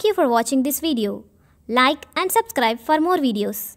Thank you for watching this video. Like and subscribe for more videos.